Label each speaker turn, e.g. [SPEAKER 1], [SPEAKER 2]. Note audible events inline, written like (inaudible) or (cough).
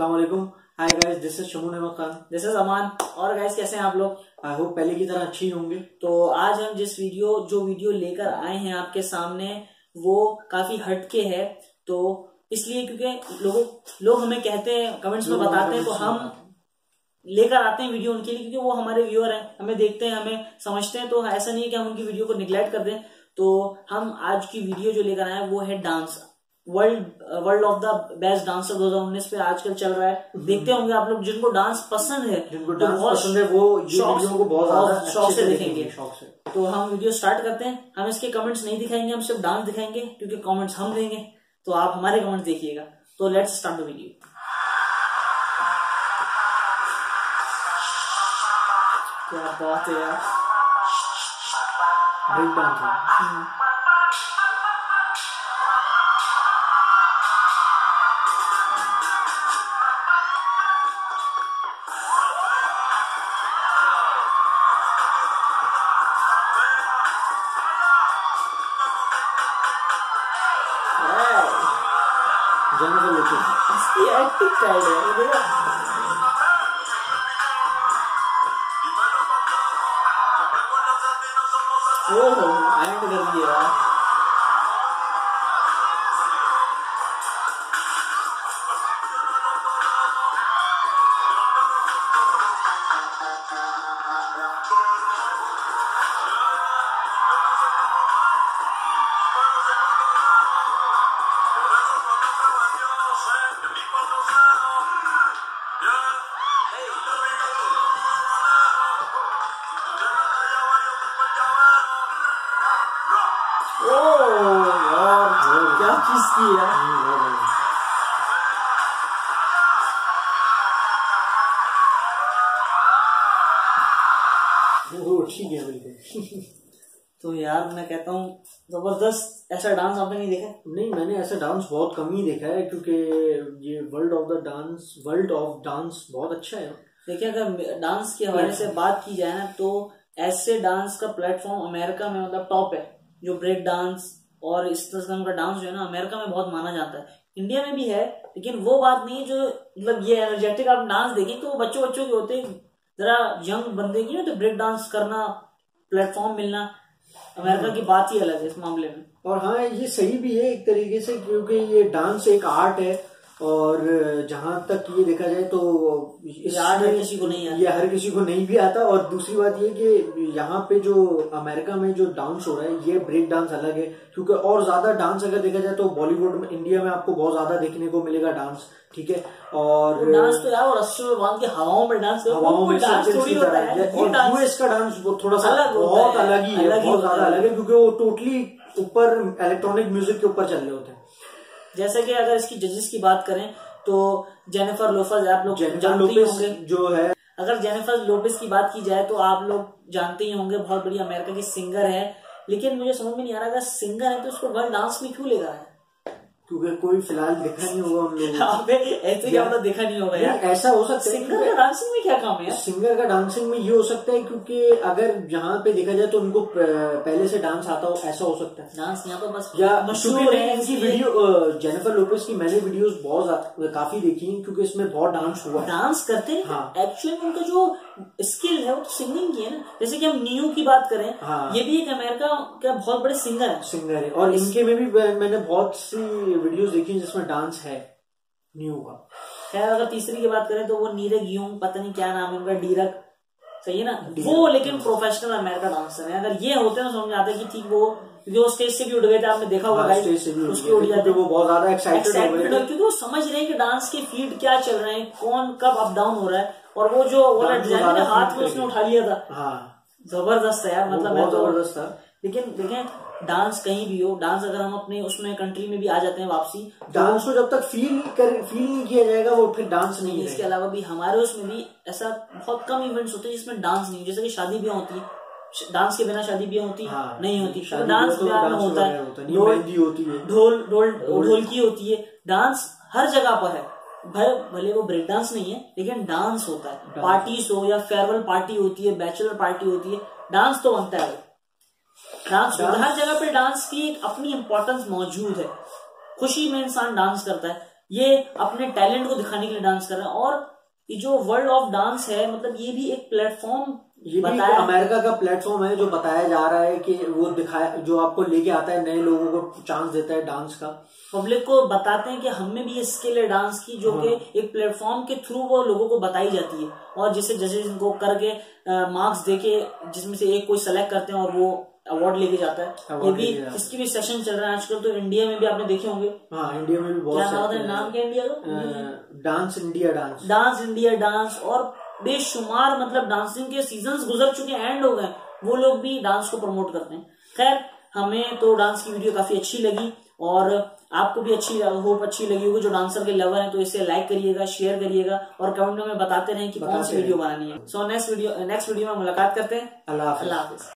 [SPEAKER 1] Aslam hi guys this is Shamoon Ahmed Khan
[SPEAKER 2] this is Aman और guys कैसे हैं आप लोग?
[SPEAKER 1] आई होप पहले की तरह अच्छी होंगे।
[SPEAKER 2] तो आज हम जिस वीडियो जो वीडियो लेकर आए हैं आपके सामने वो काफ़ी हटके है। तो इसलिए क्योंकि लोगों लोग हमें कहते हैं कमेंट्स में बताते हैं तो हम लेकर आते हैं वीडियो उनके लिए क्योंकि वो हमारे व्यूअर हैं। हमें देखते हैं हमें समझते हैं तो ऐसा नहीं है कि हम उनकी वीडियो को निगलेक्ट कर दें। तो हम आज की वीडियो जो लेकर आए हैं वो है dance world world of the best dancer 2019 पे आजकल चल रहा है। हम्म। देखते होंगे आप लोग जिनको डांस पसंद है
[SPEAKER 1] जिनको तो डांस पसंद है वो वीडियो को बहुत ज़्यादा
[SPEAKER 2] शौक से देखेंगे। शौक से। तो हम वीडियो स्टार्ट करते हैं। हम इसके कमेंट्स नहीं दिखाएँगे हम सिर्फ़ डांस दिखाएँगे क्योंकि कमेंट्स हम देंगे। तो आप हमारे कमेंट्स देखिएगा। तो लेट्स स्टार्ट द वीडियो क्या बात है यार।
[SPEAKER 1] ब्रेक डांस है
[SPEAKER 2] देखो ओहो एंड कर दिया की है (laughs)
[SPEAKER 1] ठीक है बिल्कुल। (laughs)
[SPEAKER 2] तो यार मैं कहता हूँ ज़बरदस्त ऐसा डांस आपने नहीं देखा?
[SPEAKER 1] नहीं मैंने ऐसा डांस बहुत कम ही देखा है क्योंकि ये world of the dance world of dance बहुत अच्छा है।
[SPEAKER 2] देखिए अगर डांस के हवाले से बात की जाए ना तो ऐसे डांस का प्लेटफॉर्म अमेरिका में मतलब टॉप है जो ब्रेक डांस और इस तरह का डांस जो है ना अमेरिका में बहुत माना जाता है। इंडिया में भी है, लेकिन वो बात नहीं जो मतलब ये एनर्जेटिक आप डांस देखें तो बच्चों बच्चों के होते जरा यंग बंदे की ना तो ब्रेक डांस करना प्लेटफॉर्म मिलना, अमेरिका की बात ही अलग है इस मामले में।
[SPEAKER 1] और हाँ ये सही भी है एक तरीके से, क्योंकि ये डांस एक आर्ट है। और जहाँ तक ये देखा जाए तो
[SPEAKER 2] हर किसी को नहीं आता।
[SPEAKER 1] ये हर किसी को नहीं भी आता। और दूसरी बात ये कि यहाँ पे जो अमेरिका में जो डांस हो रहा है ये ब्रेक डांस अलग है। क्योंकि और ज़्यादा डांस अगर देखा जाए तो बॉलीवुड में इंडिया में आपको बहुत ज़्यादा देखने को मिलेगा डांस ठीक है? और
[SPEAKER 2] डांस तो यार और रस्सियों में बाँध के हवाओं में डांस
[SPEAKER 1] हवाओं में है। यूएस का डांस वो थोड़ा सा बहुत अलग ही है बहुत ज़्यादा अलग है क्योंकि वो टोटली ऊपर इलेक्ट्रॉनिक म्यूज़िक के ऊपर चल रहे होते हैं।
[SPEAKER 2] जैसे कि अगर इसकी जजेस की बात करें तो जेनिफर लोफर आप लोग होंगे।
[SPEAKER 1] जो है
[SPEAKER 2] अगर जेनिफर लोपेस की बात की जाए तो आप लोग जानते ही होंगे बहुत बड़ी अमेरिका की सिंगर है। लेकिन मुझे समझ में नहीं आ रहा अगर सिंगर है तो उसको वर्ल्ड डांस में क्यों ले रहा है?
[SPEAKER 1] क्योंकि कोई फ़िलहाल देखा नहीं होगा हम लोग
[SPEAKER 2] ऐसे क्या मतलब देखा नहीं होगा यार।
[SPEAKER 1] ऐसा हो सकता
[SPEAKER 2] है सिंगर का डांसिंग में क्या काम है
[SPEAKER 1] सिंगर का डांसिंग में ये हो सकता है क्योंकि अगर यहाँ पे देखा जाए तो उनको पहले से डांस आता हो ऐसा हो सकता है।
[SPEAKER 2] डांस यहाँ पर बस
[SPEAKER 1] या मशहूर है इनकी वीडियो जेनिफर लोपेस की मैंने वीडियोस बहुत काफ़ी देखी क्योंकि इसमें बहुत डांस हुआ
[SPEAKER 2] डांस करते हैं? हाँ। एक्चुअली उनका जो स्किल है वो तो सिंगिंग की है ना। जैसे कि हम न्यू की बात करें हाँ। ये भी एक अमेरिका का बहुत बड़े सिंगर है।
[SPEAKER 1] सिंगर है। और इनके में भी मैंने बहुत सी वीडियोस देखी जिसमें डांस है न्यू का
[SPEAKER 2] खैर अगर तीसरी की बात करें तो वो नीरज यूंग पता नहीं क्या नाम है उनका डीरक। सही है ना? वो लेकिन प्रोफेशनल अमेरिका डांसर है। अगर ये होते ना समझ आते कि ठीक वो क्योंकि वो स्टेज से भी उठ गए थे आपने देखा होगा
[SPEAKER 1] हाँ, स्टेज से भी उसकी उड़ जाते वो बहुत ज़्यादा एक्साइटेड हो गए
[SPEAKER 2] क्योंकि वो समझ रहे हैं कि डांस के फ़ील्ड क्या चल रहे हैं कौन कब अप डाउन हो रहा है। और वो जो वाला डिज़ाइन हाथ में उसने उठा लिया था। हाँ। ज़बरदस्त है यार मतलब
[SPEAKER 1] बहुत तो ज़बरदस्त था।
[SPEAKER 2] लेकिन देखें डांस कहीं भी हो डांस अगर हम अपने उसमें कंट्री में भी आ जाते हैं वापसी
[SPEAKER 1] डांस को जब तक फील नहीं कर फील नहीं किया जाएगा वो फिर डांस नहीं है
[SPEAKER 2] इसके अलावा भी हमारे उसमें भी ऐसा बहुत कम इवेंट्स होते हैं जिसमें डांस नहीं जैसे कि शादी ब्याह होती है डांस के बिना शादी ब्याह होती हाँ, नहीं होती। तो डांस ब्याह में होता है। ढोल ढोल ढोल की होती है। डांस हर जगह पर है। भले भले वो ब्रेक डांस नहीं है लेकिन डांस होता है। पार्टीज़ हो या फेयरवेल पार्टी होती है बैचलर पार्टी होती है डांस तो बनता है। डांस हर जगह पे डांस की एक अपनी इम्पोर्टेंस मौजूद है। खुशी में इंसान डांस करता है। ये अपने टैलेंट को दिखाने के लिए डांस कर रहे हैं। और ये जो वर्ल्ड ऑफ़ डांस है मतलब ये भी एक प्लेटफॉर्म
[SPEAKER 1] ये भी अमेरिका का प्लेटफॉर्म है जो बताया जा रहा है कि वो दिखाया जो आपको लेके आता है नए लोगों को चांस देता है डांस का।
[SPEAKER 2] पब्लिक को बताते हैं कि हमें भी ये स्किल है डांस की जो हाँ। कि एक प्लेटफॉर्म के थ्रू वो लोगों को बताई जाती है। और जिसे जैसे इनको करके मार्क्स देके जिसमें से एक कोई सेलेक्ट करते हैं और वो अवार्ड लेके जाता है। ये भी इसकी भी सेशन चल रहा है आजकल तो इंडिया में भी आपने देखे होंगे।
[SPEAKER 1] हाँ इंडिया में भी बहुत
[SPEAKER 2] क्या नाम है। नाम क्या इंडिया का?
[SPEAKER 1] Dance India dance
[SPEAKER 2] dance India dance और बेशुमार मतलब डांसिंग के सीज़न गुजर चुके हैं एंड हो गए वो लोग भी डांस को प्रमोट करते हैं। खैर हमें तो डांस की वीडियो काफ़ी अच्छी लगी और आपको भी अच्छी होप अच्छी लगी होगी। जो डांसर के लवर हैं तो इसे लाइक करिएगा शेयर करिएगा और कमेंट में बताते रहें कि कौन सी वीडियो बनानी है। So next video next video में मुलाकात करते हैं।
[SPEAKER 1] अल्लाह
[SPEAKER 2] हाफिज।